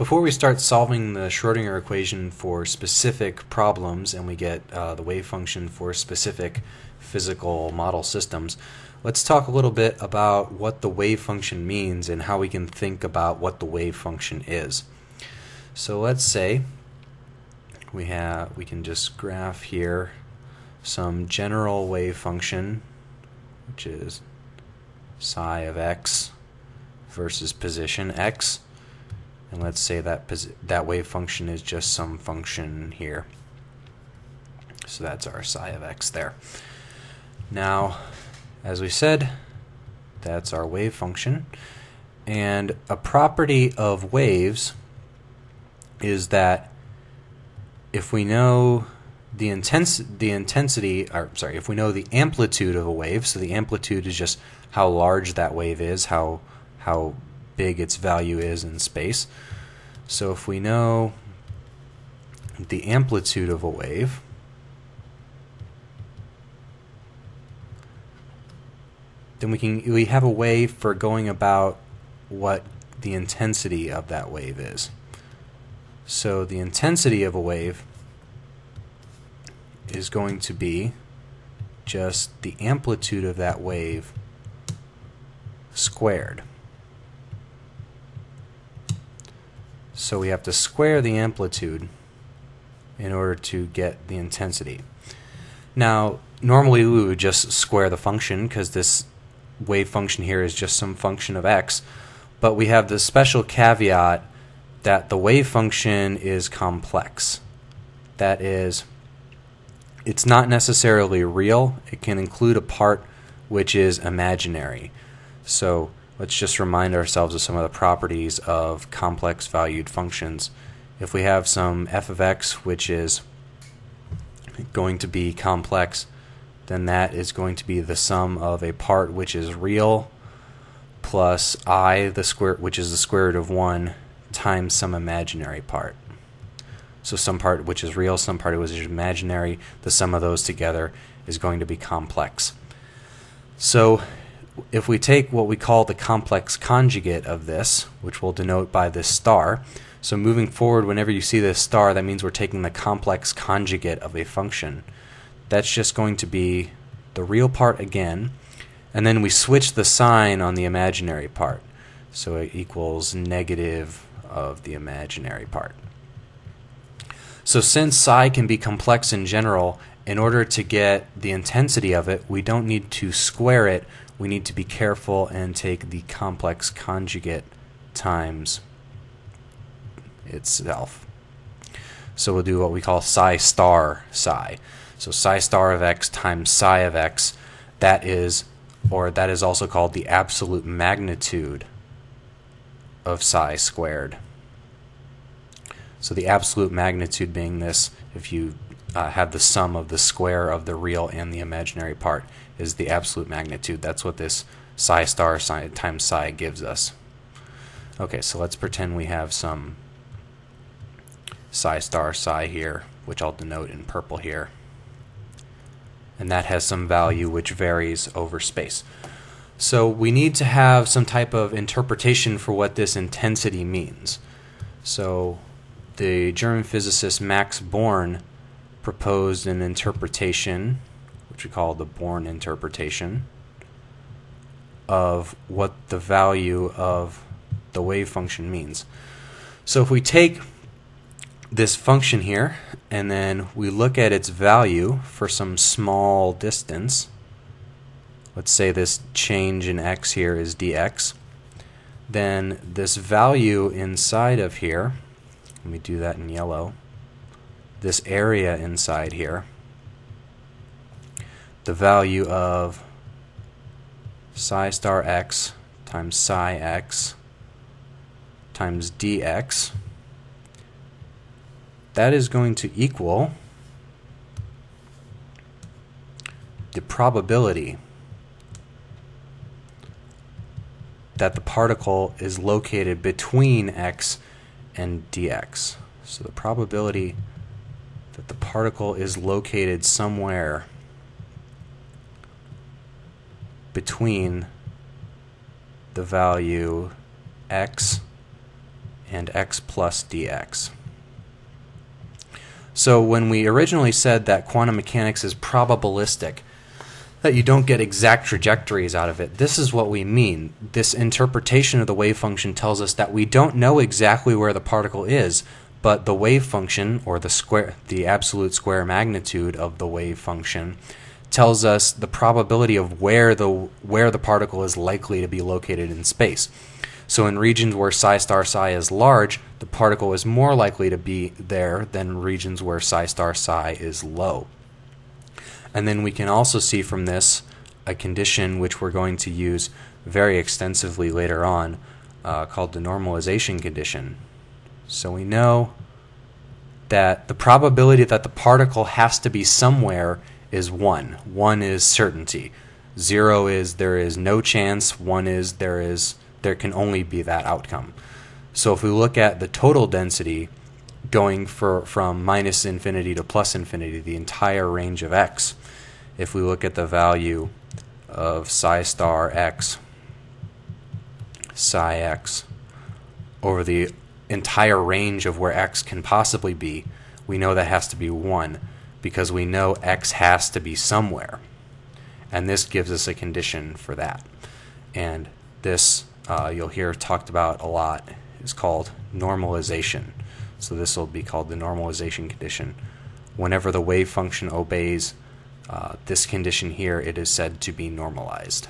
Before we start solving the Schrodinger equation for specific problems and we get uh, the wave function for specific physical model systems, let's talk a little bit about what the wave function means and how we can think about what the wave function is. So let's say we have we can just graph here some general wave function which is psi of x versus position x and let's say that that wave function is just some function here. So that's our psi of x there. Now as we said that's our wave function. And a property of waves is that if we know the intense the intensity or sorry if we know the amplitude of a wave so the amplitude is just how large that wave is how how big its value is in space so if we know the amplitude of a wave then we can we have a way for going about what the intensity of that wave is so the intensity of a wave is going to be just the amplitude of that wave squared. So we have to square the amplitude in order to get the intensity. Now, normally we would just square the function because this wave function here is just some function of x, but we have the special caveat that the wave function is complex. That is, it's not necessarily real. It can include a part which is imaginary. So let's just remind ourselves of some of the properties of complex valued functions. If we have some f of x which is going to be complex, then that is going to be the sum of a part which is real plus i the square which is the square root of 1 times some imaginary part. So some part which is real, some part which is imaginary, the sum of those together is going to be complex. So if we take what we call the complex conjugate of this, which we'll denote by this star, so moving forward, whenever you see this star, that means we're taking the complex conjugate of a function. That's just going to be the real part again, and then we switch the sign on the imaginary part. So it equals negative of the imaginary part. So since psi can be complex in general, in order to get the intensity of it, we don't need to square it. We need to be careful and take the complex conjugate times itself. So we'll do what we call psi star psi. So psi star of x times psi of x, that is, or that is also called the absolute magnitude of psi squared. So the absolute magnitude being this, if you uh, have the sum of the square of the real and the imaginary part, is the absolute magnitude. That's what this psi star psi times psi gives us. Okay, so let's pretend we have some psi star psi here, which I'll denote in purple here. And that has some value which varies over space. So we need to have some type of interpretation for what this intensity means. So the German physicist Max Born proposed an interpretation, which we call the Born interpretation, of what the value of the wave function means. So if we take this function here and then we look at its value for some small distance, let's say this change in x here is dx, then this value inside of here let me do that in yellow. This area inside here, the value of psi star x times psi x times dx, that is going to equal the probability that the particle is located between x and dx. So the probability particle is located somewhere between the value x and x plus dx. So when we originally said that quantum mechanics is probabilistic, that you don't get exact trajectories out of it, this is what we mean. This interpretation of the wave function tells us that we don't know exactly where the particle is, but the wave function or the square the absolute square magnitude of the wave function tells us the probability of where the where the particle is likely to be located in space. So in regions where psi star psi is large, the particle is more likely to be there than regions where psi star psi is low. And then we can also see from this a condition which we're going to use very extensively later on uh, called the normalization condition. So we know that the probability that the particle has to be somewhere is 1. 1 is certainty. 0 is there is no chance, 1 is there is there can only be that outcome. So if we look at the total density going for from minus infinity to plus infinity, the entire range of x, if we look at the value of psi star x, psi x, over the entire range of where x can possibly be, we know that has to be 1 because we know x has to be somewhere. And this gives us a condition for that. And this, uh, you'll hear talked about a lot, is called normalization. So this will be called the normalization condition. Whenever the wave function obeys uh, this condition here, it is said to be normalized.